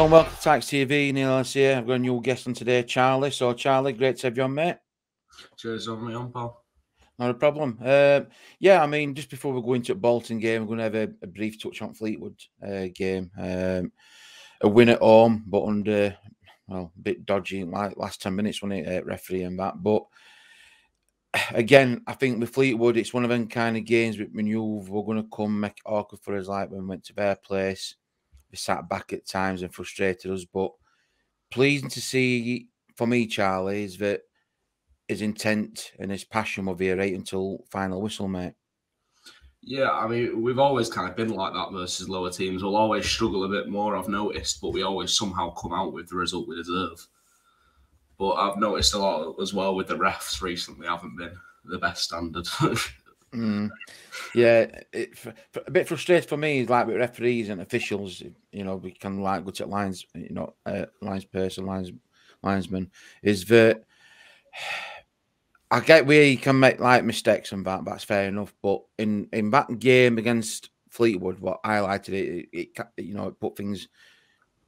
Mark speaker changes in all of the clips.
Speaker 1: Well, welcome to Tykes TV. Neil Ellis here. I've got a new guest on today, Charlie. So, Charlie, great to have you on, mate.
Speaker 2: Cheers on me on, pal.
Speaker 1: Not a problem. Uh, yeah, I mean, just before we go into the Bolton game, we're going to have a, a brief touch on Fleetwood uh, game. Um, a win at home, but under, well, a bit dodgy like last 10 minutes when it uh, referee and that. But again, I think with Fleetwood, it's one of them kind of games with Maneuver. We're going to come make it awkward for us, like when we went to their place. Sat back at times and frustrated us. But pleasing to see for me, Charlie, is that his intent and his passion will be right until final whistle, mate.
Speaker 2: Yeah, I mean, we've always kind of been like that versus lower teams. We'll always struggle a bit more, I've noticed, but we always somehow come out with the result we deserve. But I've noticed a lot as well with the refs recently haven't been the best standard.
Speaker 1: mm. Yeah, it, a bit frustrating for me is like with referees and officials. You know, we can like go to lines, you know, uh, lines person, lines linesman, is that I get where you can make like mistakes and that. That's fair enough. But in in that game against Fleetwood, what highlighted it, it, it you know, it put things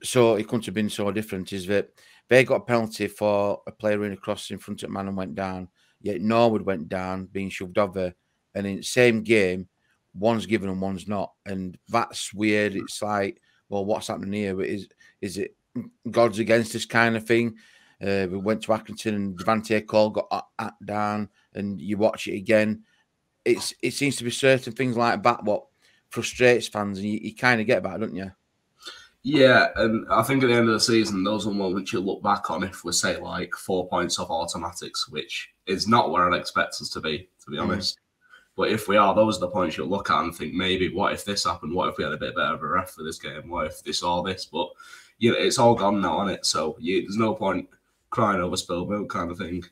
Speaker 1: so it couldn't have been so different. Is that they got a penalty for a player running across in front of man and went down. Yet Norwood went down, being shoved over, and in the same game, one's given and one's not, and that's weird. It's like, well, what's happening here? Is is it God's against this kind of thing? Uh, we went to Accrington and Devante Cole got at, down, and you watch it again. It's it seems to be certain things like that what frustrates fans, and you, you kind of get that, don't you?
Speaker 2: Yeah, and I think at the end of the season, those are moments you look back on if we say like four points off automatics, which is not where I'd expect us to be, to be mm. But if we are, those are the points you'll look at and think maybe what if this happened? What if we had a bit better of a ref for this game? What if this all this? But you know, it's all gone now, on it. So you, there's no point crying over spilled milk kind of thing.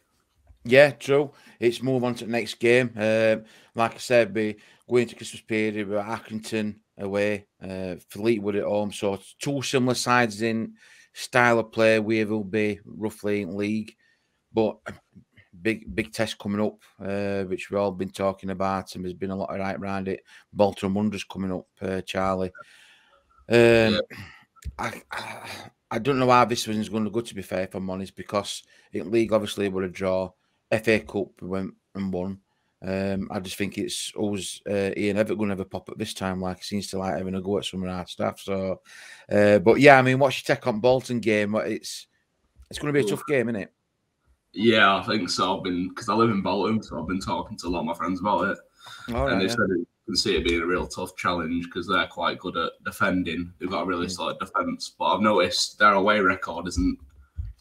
Speaker 1: Yeah, true. It's move on to the next game. Um, like I said, we going to Christmas period. We're Accrington away, uh, Fleetwood at home. So two similar sides in style of play. We will be roughly in league, but big big test coming up, uh, which we've all been talking about, and there's been a lot of right around it. Bolton Wanderers coming up, uh, Charlie. Um. I, I, I don't know how this one's going to go. To be fair, if I'm honest, because in league obviously we're a draw. FA Cup we went and won. Um, I just think it's always uh, Ian Evatt going to have a pop at this time. Like he seems to like having a go at some of our stuff. So, uh, but yeah, I mean, what's your take on Bolton game? It's it's going to be a tough game, isn't it?
Speaker 2: Yeah, I think so. I've been because I live in Bolton, so I've been talking to a lot of my friends about it, All and right, they yeah. said it can see it being a real tough challenge because they're quite good at defending. They've got a really mm. solid defence, but I've noticed their away record isn't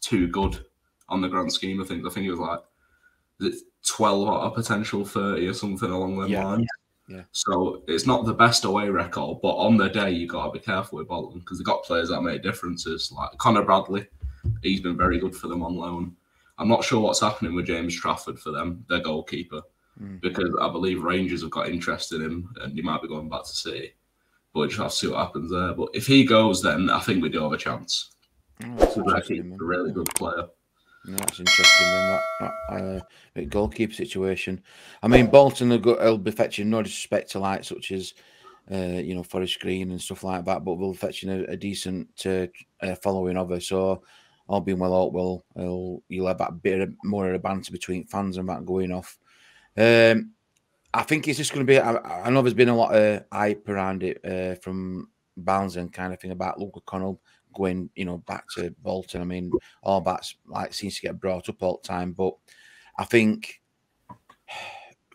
Speaker 2: too good on the grand scheme of things. I think it was like it 12 out of potential 30 or something along them yeah. lines. Yeah. So it's not the best away record, but on the day you got to be careful with Bolton because they've got players that make differences. Like Connor Bradley, he's been very good for them on loan. I'm not sure what's happening with James Trafford for them, their goalkeeper mm. because I believe Rangers have got interest in him and he might be going back to City. But just have to see what happens there. But if he goes, then I think we do have a chance. Oh, a really good player.
Speaker 1: that's interesting. Then that, that uh, goalkeeper situation. I mean, Bolton will, be fetching no disrespect to like such as uh, you know Forest Green and stuff like that, but will fetching a, a decent uh, uh, following of her. So all being well, all will you'll have that bit of, more of a banter between fans and that going off. Um, I think it's just going to be. I, I, know there's been a lot of hype around it uh, from Barnes and kind of thing about Luca Connell going, you know, back to Bolton. I mean, all that's like seems to get brought up all the time, but I think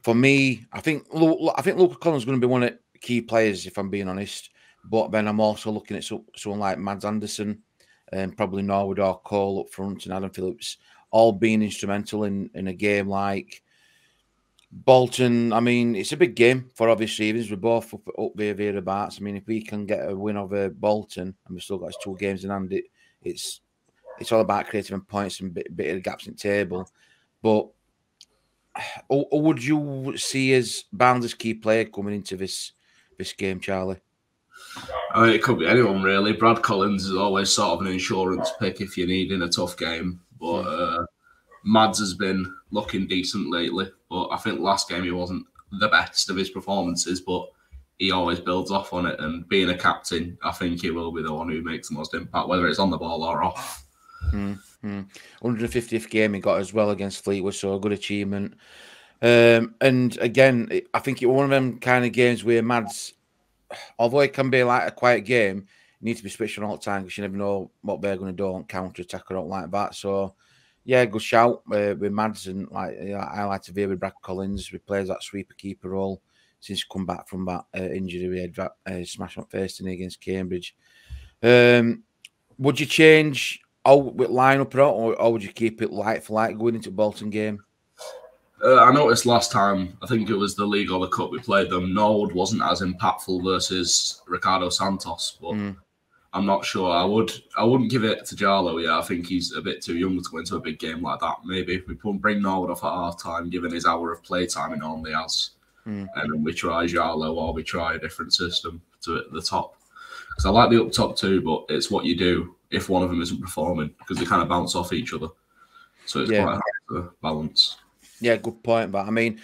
Speaker 1: for me, I think I think Luca Connell's going to be one of the key players if I'm being honest. But then I'm also looking at someone like Mads Andersen and probably Norwood or Cole up front and Adam Phillips all being instrumental in in a game like Bolton, I mean, it's a big game for obvious reasons. We're both up, up there thereabouts. I mean, if we can get a win over Bolton and we've still got two games in hand, it, it's it's all about creating points and bit, bit of gaps in table. But or, or would you see as Barnes' key player coming into this this game, Charlie?
Speaker 2: I mean, it could be anyone really. Brad Collins is always sort of an insurance pick if you need in a tough game, but. Uh, Mads has been looking decent lately, but I think last game he wasn't the best of his performances. But he always builds off on it. And being a captain, I think he will be the one who makes the most impact, whether it's on the ball or off.
Speaker 1: Mm-hmm. 150th game he got as well against Fleetwood, so a good achievement. Um, and again, I think it was one of them kind of games where Mads, although it can be like a quiet game, you need to be switching all the time because you never know what they're going to do on counter attack or not like that. So, yeah, good shout uh, with Mads and like yeah, I like to be with Brad Collins, who plays that sweeper keeper role since come back from that uh, injury we had uh, smash up first in against Cambridge. Um, would you change all with lineup or, or would you keep it light for light going into Bolton game?
Speaker 2: Uh, I noticed last time, I think it was the league or the cup we played them. Norwood wasn't as impactful versus Ricardo Santos, but mm. I'm not sure. I would I wouldn't give it to Jallow. Yeah, I think he's a bit too young to go into a big game like that. Maybe if we put, bring Norwood off at half time, given his hour of play time he normally has, mm. and then we try Jallow or we try a different system to at the top. Because I like the up top too, but it's what you do if one of them isn't performing because they kind of bounce off each other. So it's yeah. quite hard to balance.
Speaker 1: Yeah, good point. But I mean,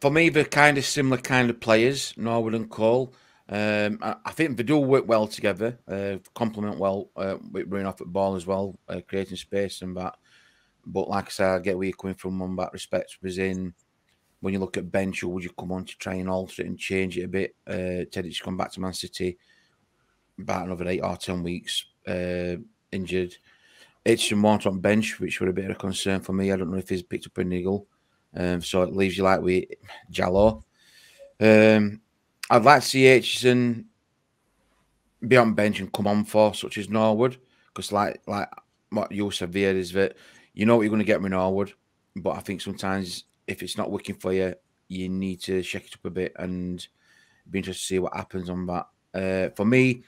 Speaker 1: for me, they're kind of similar kind of players, Norwood and Cole. Um, I, think they do work well together, uh, complement well uh, with running off at ball as well, uh, creating space and that. But like I said, I get where you're coming from on that respect. Was in when you look at bench, or would you come on to try and alter it and change it a bit? Uh, Teddy's come back to Man City about another eight or ten weeks uh, injured. Aitchison Morton on bench, which were a bit of a concern for me. I don't know if he's picked up a niggle. Um, so it leaves you like with Jallow. Um, I'd like to see Aitchison be on bench and come on for such as Norwood. Because like like what you said is that you know what you're going to get with Norwood. But I think sometimes if it's not working for you, you need to shake it up a bit and be interested to see what happens on that. Uh, for me,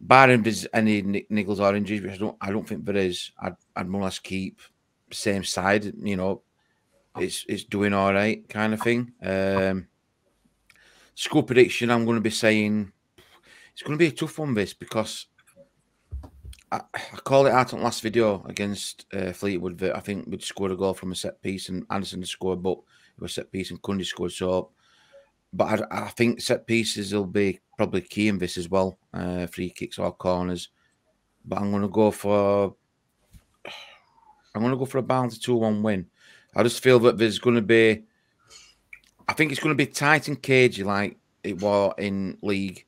Speaker 1: barring there's any niggles or injuries, which I don't, I don't think there is. I'd, I'd more or less keep same side. You know, it's it's doing all right, kind of thing. Um, score prediction, I'm going to be saying it's going to be a tough one. This because I, I called it out on last video against uh, Fleetwood that I think we'd scored a goal from a set piece and Andersen scored, but it was set piece and Cundy scored. So but I, I, think set pieces will be probably key in this as well, uh, free kicks or corners. But I'm going to go for I'm to go for a balance two-one win. I just feel that there's going to be, I think it's going to be tight and cagey like it was in league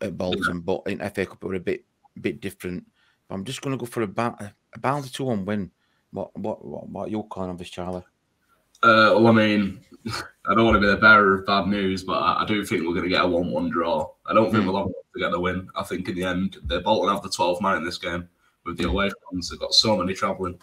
Speaker 1: at Bolton, but in FA Cup it was a bit bit different. But I'm just going to go for a, ba- a balance two-one win. What what what, what are you calling on this, Charlie?
Speaker 2: Uh, well, I mean, I don't want to be the bearer of bad news, but I, I do think we're going to get a 1 1 draw. I don't think mm. we'll have to get the win. I think in the end, the Bolton have the 12 man in this game with the away fans. They've got so many travelling.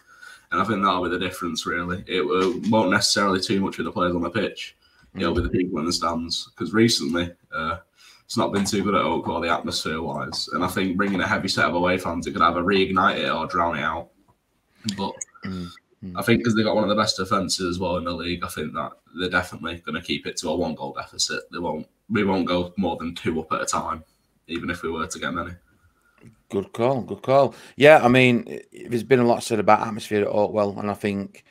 Speaker 2: And I think that'll be the difference, really. It won't necessarily too much with the players on the pitch. Mm. It'll be the people in the stands. Because recently, uh, it's not been too good at Oakwell, the atmosphere wise. And I think bringing a heavy set of away fans, it could either reignite it or drown it out. But. Mm I think because they got one of the best defenses as well in the league, I think that they're definitely going to keep it to a one goal deficit. They won't. We won't go more than two up at a time, even if we were to get many.
Speaker 1: Good call. Good call. Yeah, I mean, there's been a lot said about atmosphere at Oakwell, and I think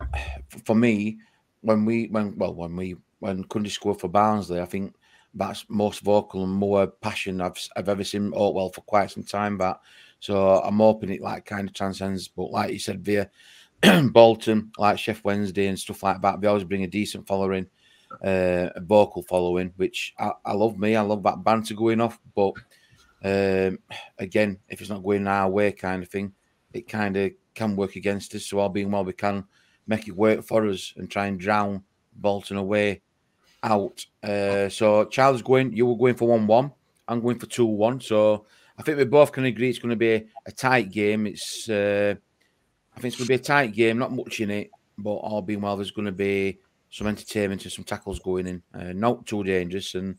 Speaker 1: for me, when we when well when we when Cundy scored for Barnsley, I think that's most vocal and more passion I've I've ever seen Oakwell for quite some time. But so I'm hoping it like kind of transcends. But like you said, via Bolton, like Sheff Wednesday and stuff like that, they always bring a decent following, uh, a vocal following, which I, I, love me. I love that banter going off. But um, again, if it's not going our way, kind of thing, it kind of can work against us. So, all being well, we can make it work for us and try and drown Bolton away out. Uh, so, Charles going, you were going for 1 1. I'm going for 2 1. So, I think we both can agree it's going to be a, a tight game. It's. Uh, I think it's going to be a tight game, not much in it, but all being well, there's going to be some entertainment and some tackles going in. Uh, not too dangerous, and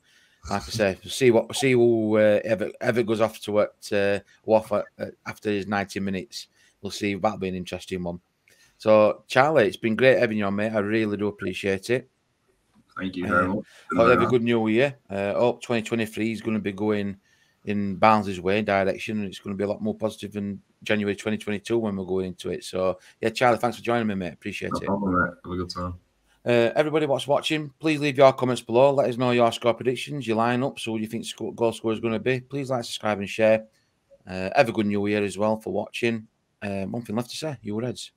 Speaker 1: like I say, see what see who uh, ever ever goes off to what uh, off uh, after his 90 minutes. We'll see that'll be an interesting one. So, Charlie, it's been great having you on, mate. I really do appreciate it.
Speaker 2: Thank you very much.
Speaker 1: Hope have a good new year. Uh, hope 2023 is going to be going in Barnes' way direction, and it's going to be a lot more positive than January 2022 when we're going into it. So, yeah, Charlie, thanks for joining me, mate. Appreciate no
Speaker 2: it. Problem. Have a good time.
Speaker 1: Uh, everybody what's watching, please leave your comments below. Let us know your score predictions, your lineups, so what you think goal score is going to be. Please like, subscribe, and share. Uh, have a good new year as well for watching. Um, one thing left to say, you Reds.